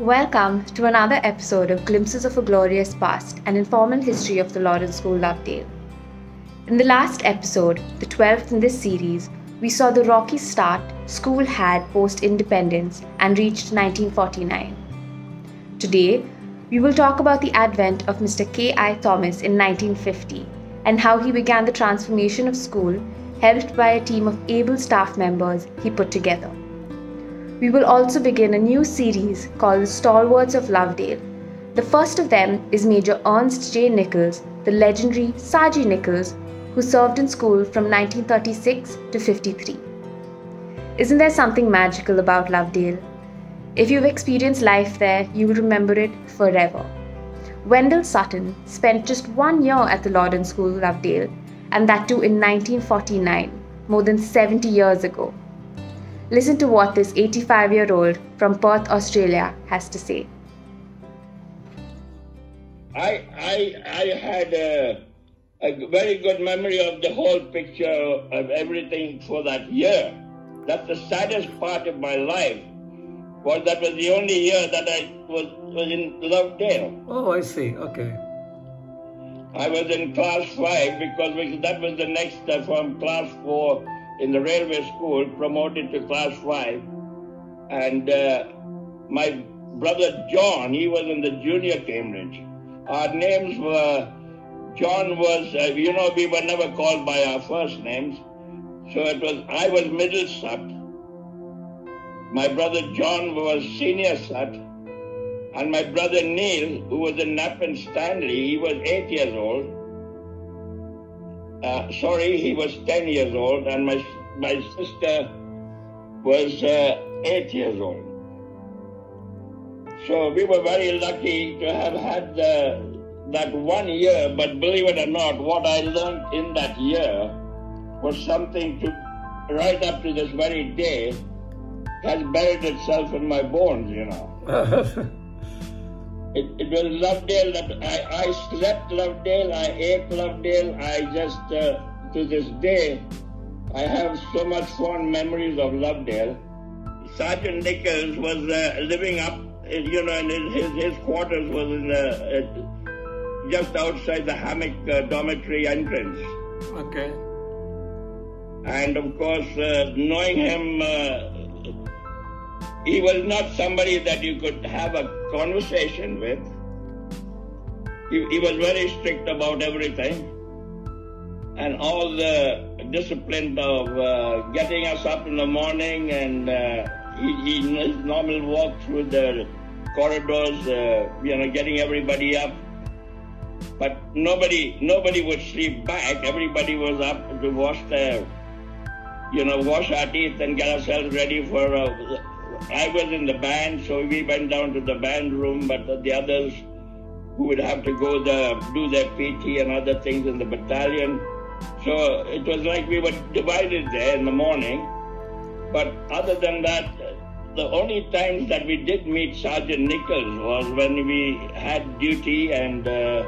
Welcome to another episode of Glimpses of a Glorious Past, an informal history of the Lawrence School Lovedale. In the last episode, the 12th in this series, we saw the rocky start school had post independence and reached 1949. Today, we will talk about the advent of Mr. K.I. Thomas in 1950 and how he began the transformation of school, helped by a team of able staff members he put together. We will also begin a new series called the Stalwarts of Lovedale. The first of them is Major Ernst J. Nichols, the legendary Saji Nichols, who served in school from 1936 to 53. Isn't there something magical about Lovedale? If you've experienced life there, you will remember it forever. Wendell Sutton spent just one year at the Lawrence School, Lovedale, and that too in 1949, more than 70 years ago. Listen to what this 85 year old from Perth, Australia has to say. I, I, I had a, a very good memory of the whole picture of everything for that year. That's the saddest part of my life. Was that was the only year that I was, was in Lovedale. Oh, I see. Okay. I was in class five because that was the next step from class four in the railway school, promoted to class five. And uh, my brother John, he was in the junior Cambridge. Our names were, John was, uh, you know, we were never called by our first names. So it was, I was middle Sut. My brother John was senior Sut. And my brother Neil, who was in Nappen Stanley, he was eight years old. Uh, sorry, he was 10 years old, and my, my sister was uh, 8 years old. So we were very lucky to have had that one year, but believe it or not, what I learned in that year was something to, right up to this very day, has buried itself in my bones, you know. It, it was Lovedale that I, I slept Lovedale, I ate Lovedale. I just, uh, to this day, I have so much fond memories of Lovedale. Sergeant Nichols was uh, living up, you know, and his, his quarters was in the, uh, just outside the hammock uh, dormitory entrance. Okay. And of course, uh, knowing him, uh, he was not somebody that you could have a conversation with. He, he was very strict about everything. And all the discipline of uh, getting us up in the morning and uh, he, he, his normal walk through the corridors, uh, you know, getting everybody up. But nobody, nobody would sleep back. Everybody was up to wash their, you know, wash our teeth and get ourselves ready for uh, I was in the band, so we went down to the band room, but the others who would have to go the, do their PT and other things in the battalion. So it was like we were divided there in the morning. But other than that, the only times that we did meet Sergeant Nichols was when we had duty and uh,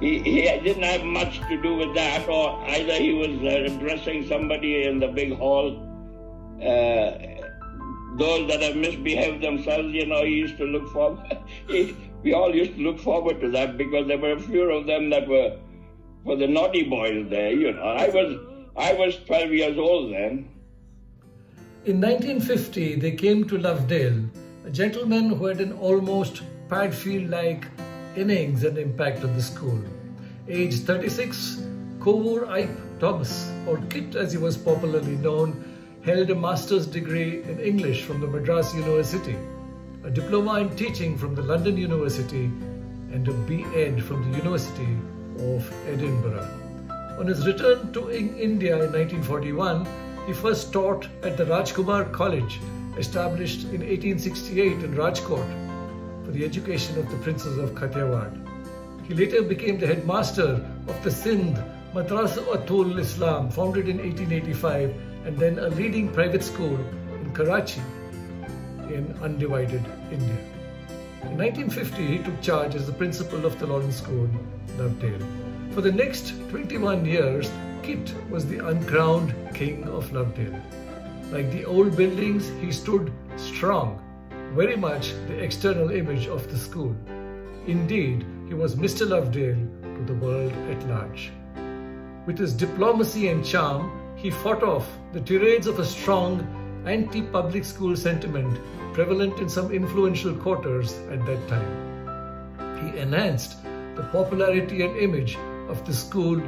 he, he didn't have much to do with that, or either he was uh, addressing somebody in the big hall. Uh, those that have misbehaved themselves, you know, he used to look forward. we all used to look forward to that because there were a few of them that were for the naughty boys there. You know, I was I was 12 years old then. In 1950, they came to Lovedale, a gentleman who had an almost Padfield-like innings and impact on the school. Age 36, Kovur Ipe Thomas, or Kit as he was popularly known, held a master's degree in English from the Madras University, a diploma in teaching from the London University, and a B.Ed from the University of Edinburgh. On his return to India in 1941, he first taught at the Rajkumar College, established in 1868 in Rajkot for the education of the princes of Kathiawar. He later became the headmaster of the Sindh Madrasa Atul Islam, founded in 1885 and then a leading private school in Karachi in undivided India. In 1950, he took charge as the principal of the Lawrence School, Lovedale. For the next 21 years, Kit was the uncrowned king of Lovedale. Like the old buildings, he stood strong, very much the external image of the school. Indeed, he was Mr. Lovedale to the world at large. With his diplomacy and charm, he fought off the tirades of a strong anti public school sentiment prevalent in some influential quarters at that time. He enhanced the popularity and image of the school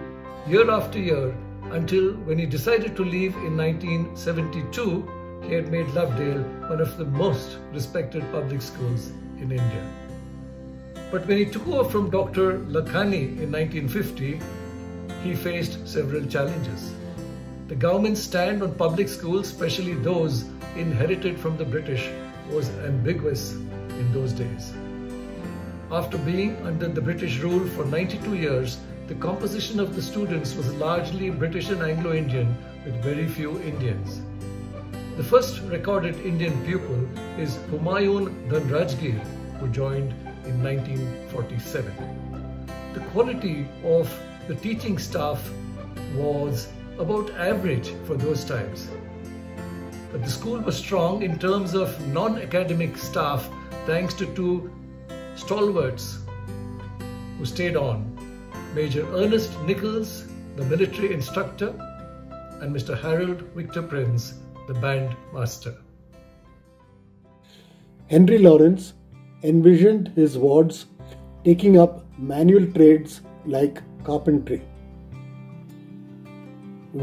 year after year until when he decided to leave in 1972, he had made Lovedale one of the most respected public schools in India. But when he took over from Dr. Lakhani in 1950, he faced several challenges. The government's stand on public schools, especially those inherited from the British, was ambiguous in those days. After being under the British rule for 92 years, the composition of the students was largely British and Anglo-Indian with very few Indians. The first recorded Indian pupil is Humayun Dhanrajgir, who joined in 1947. The quality of the teaching staff was about average for those times. But the school was strong in terms of non-academic staff thanks to two stalwarts who stayed on. Major Ernest Nichols, the military instructor, and Mr. Harold Victor Prince, the band master. Henry Lawrence envisioned his wards taking up manual trades like carpentry.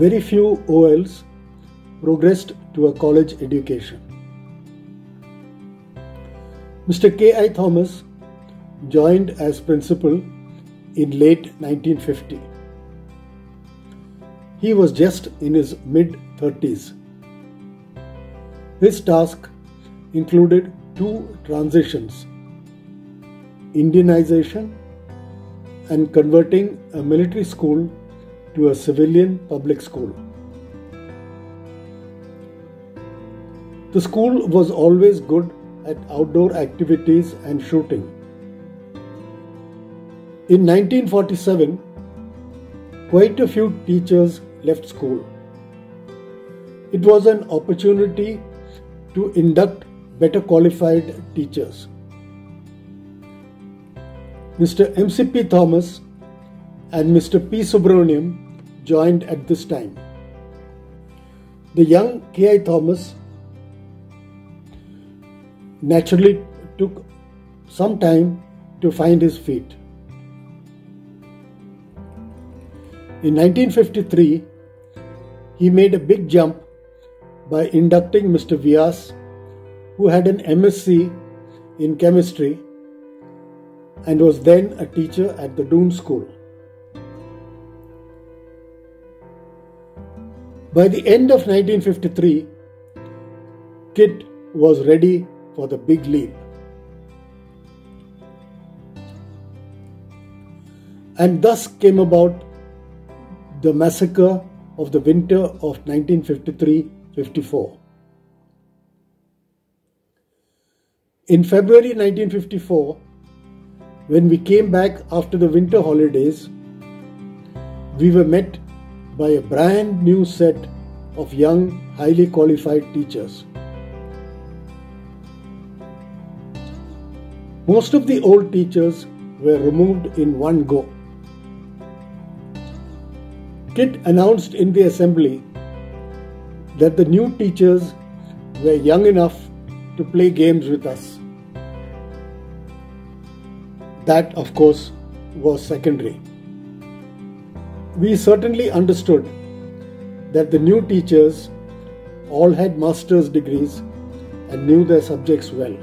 Very few OLs progressed to a college education. Mr. K. I. Thomas joined as principal in late 1950. He was just in his mid 30s. His task included two transitions Indianization and converting a military school to a civilian public school. The school was always good at outdoor activities and shooting. In 1947, quite a few teachers left school. It was an opportunity to induct better qualified teachers. Mr. M.C.P. Thomas and Mr. P. Subramaniam joined at this time. The young K.I. Thomas naturally took some time to find his feet. In 1953, he made a big jump by inducting Mr. Vyas, who had an MSc in chemistry and was then a teacher at the Doon School. By the end of 1953, KIT was ready for the big leap. And thus came about the massacre of the winter of 1953 54. In February 1954, when we came back after the winter holidays, we were met by a brand new set of young, highly qualified teachers. Most of the old teachers were removed in one go. KIT announced in the assembly that the new teachers were young enough to play games with us. That, of course, was secondary. We certainly understood that the new teachers all had master's degrees and knew their subjects well.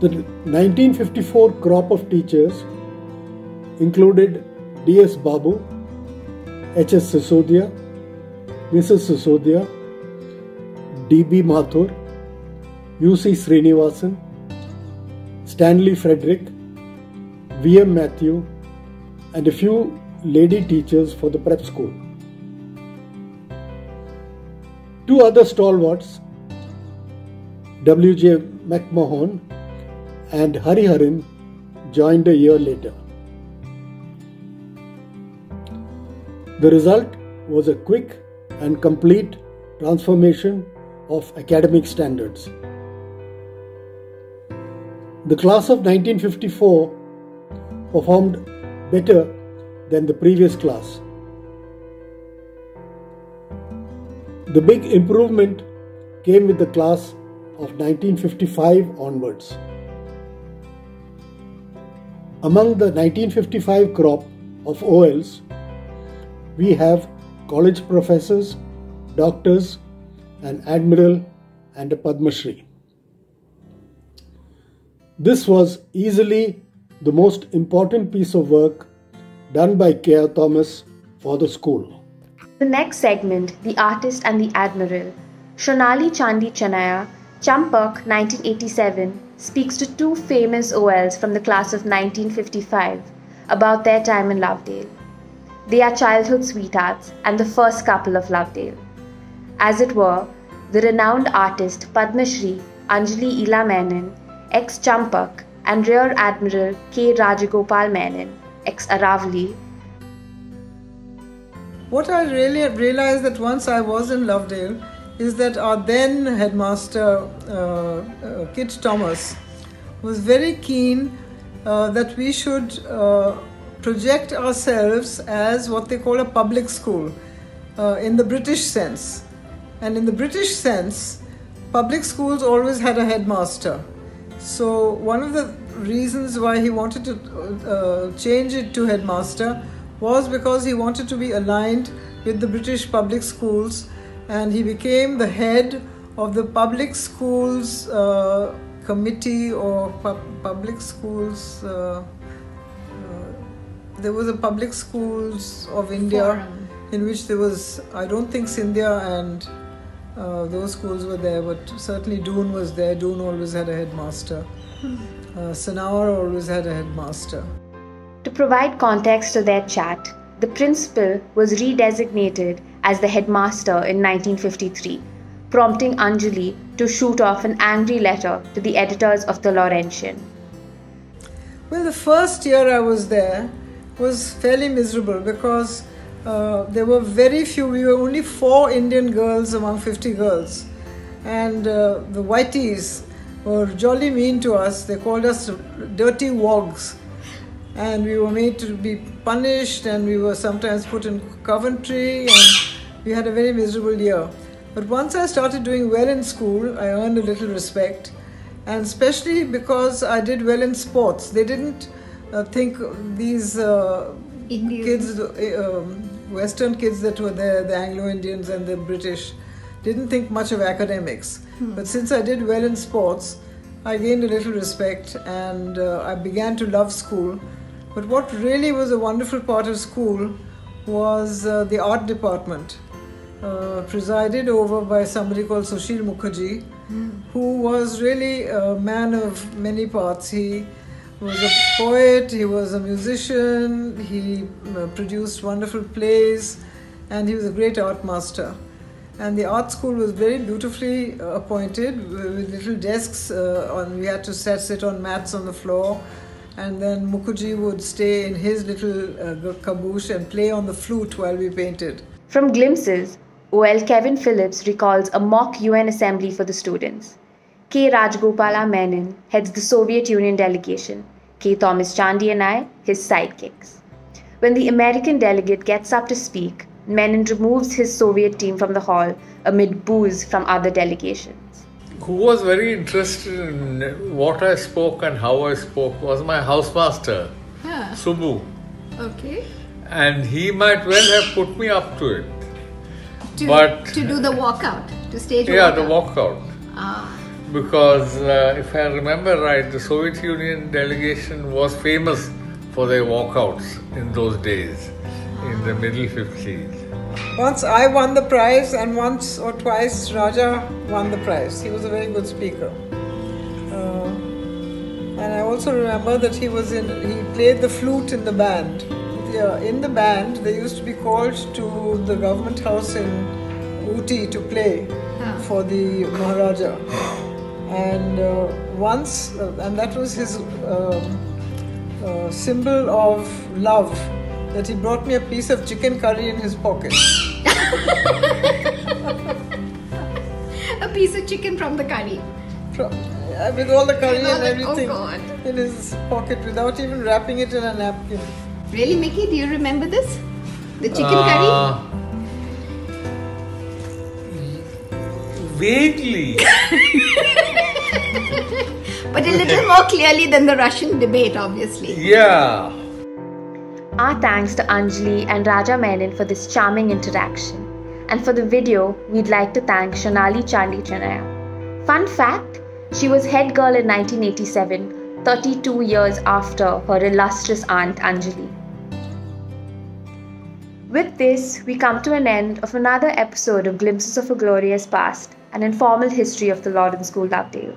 The 1954 crop of teachers included D.S. Babu, H.S. Sisodia, Mrs. Sisodia, D.B. Mathur, U.C. Srinivasan, Stanley Frederick, V.M. Matthew, and a few lady teachers for the prep school. Two other stalwarts, W.J. McMahon and Hariharan, joined a year later. The result was a quick and complete transformation of academic standards. The class of 1954 performed better than the previous class. The big improvement came with the class of 1955 onwards. Among the 1955 crop of OLs, we have college professors, doctors, an admiral, and a Padma Shri. This was easily the most important piece of work done by K.I. Thomas for the school. The next segment, The Artist and the Admiral, Shonali Chandi Chanaya, Champak 1987, speaks to two famous OLs from the class of 1955 about their time in Lovedale. They are childhood sweethearts and the first couple of Lovedale. As it were, the renowned artist Padma Shri Anjolie Ela Menon, ex Champak, and Rear Admiral K. Rajagopal Menon, ex Aravali. What I really realized that once I was in Lovedale is that our then headmaster, uh, uh, Kit Thomas, was very keen uh, that we should uh, project ourselves as what they call a public school uh, in the British sense. And in the British sense, public schools always had a headmaster. So, one of the reasons why he wanted to uh, change it to headmaster was because he wanted to be aligned with the British public schools and he became the head of the public schools uh, committee or pu- public schools. Uh, uh, there was a public schools of India Forum. in which there was, I don't think Scindia and uh, those schools were there, but certainly Doon was there. Doon always had a headmaster. Uh, Sanawar always had a headmaster. To provide context to their chat, the principal was redesignated as the headmaster in 1953, prompting Anjolie to shoot off an angry letter to the editors of the Lawrencian. Well, the first year I was there was fairly miserable because uh, there were very few, we were only four Indian girls among 50 girls. And uh, the whiteys were jolly mean to us. They called us dirty wogs. And we were made to be punished, and we were sometimes put in Coventry, and we had a very miserable year. But once I started doing well in school, I earned a little respect and especially because I did well in sports. They didn't uh, think these uh, Indian. kids, uh, um, Western kids that were there, the Anglo Indians and the British, didn't think much of academics. But since I did well in sports, I gained a little respect and uh, I began to love school. But what really was a wonderful part of school was uh, the art department uh, presided over by somebody called Sushil Mukherjee, who was really a man of many parts. He was a poet, he was a musician, he uh, produced wonderful plays, and he was a great art master. And the art school was very beautifully uh, appointed with little desks. Uh, on, we had to sit, sit on mats on the floor, and then Mukherjee would stay in his little uh, caboose and play on the flute while we painted. From glimpses, OL Kevin Phillips recalls a mock UN assembly for the students. K. Rajgopala Menon heads the Soviet Union delegation, K. Thomas Chandi and I, his sidekicks. When the American delegate gets up to speak, Menon removes his Soviet team from the hall amid boos from other delegations. who was very interested in what I spoke and how I spoke was my housemaster, Huh. Subu. Okay. And he might well have put me up to it. To, But- to do the walkout, to stage a Yeah, the walkout. walkout. Ah, Because uh, if I remember right, the Soviet Union delegation was famous for their walkouts in those days, in the middle 50s. Once I won the prize, and once or twice Raja won the prize. He was a very good speaker. Uh, and I also remember that he was in. He played the flute in the band. Yeah, in the band, they used to be called to the government house in Ooty to play for the Maharaja. And uh, once, uh, and that was his um, uh, symbol of love, that he brought me a piece of chicken curry in his pocket. a piece of chicken from the curry. From, uh, with all the curry With all and the- oh everything God. in his pocket without even wrapping it in a napkin. Really, Mickey? Do you remember this? The chicken Uh, curry? Vaguely. But a little more clearly than the Russian debate, obviously. yeah. Our thanks to Anjolie and Raja Menon for this charming interaction. And for the video, we'd like to thank Shonali Chandi Chanaya. Fun fact she was head girl in 1987, 32 years after her illustrious aunt Anjolie. With this, we come to an end of another episode of Glimpses of a Glorious Past, an informal history of the Lawrence School Lovedale.